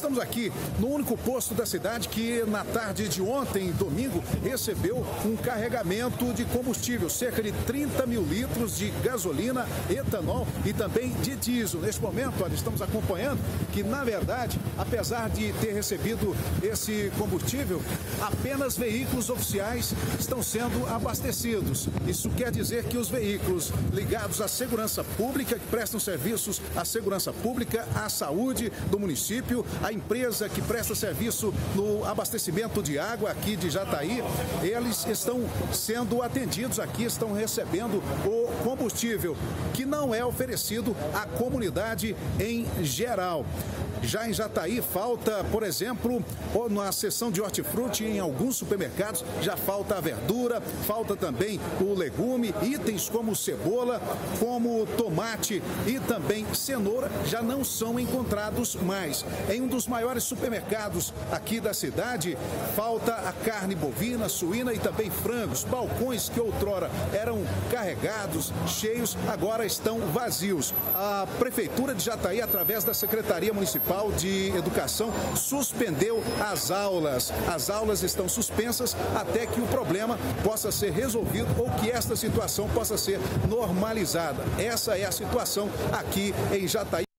estamos aqui no único posto da cidade que na tarde de ontem, domingo, recebeu um carregamento de combustível, cerca de 30 mil litros de gasolina, etanol e também de diesel. Neste momento, olha, estamos acompanhando que, na verdade, apesar de ter recebido esse combustível, apenas veículos oficiais estão sendo abastecidos. Isso quer dizer que os veículos ligados à segurança pública, que prestam serviços à segurança pública, à saúde do município, a empresa que presta serviço no abastecimento de água aqui de Jataí, eles estão sendo atendidos aqui, estão recebendo o combustível que não é oferecido à comunidade em geral. Já em Jataí falta, por exemplo, na seção de hortifruti em alguns supermercados já falta a verdura, falta também o legume, itens como cebola, como tomate e também cenoura já não são encontrados mais. Em um dos maiores supermercados aqui da cidade, falta a carne bovina, suína e também frangos. Balcões que outrora eram carregados, cheios, agora estão vazios. A prefeitura de Jataí, através da Secretaria Municipal de Educação suspendeu as aulas. As aulas estão suspensas até que o problema possa ser resolvido ou que esta situação possa ser normalizada. Essa é a situação aqui em Jataí.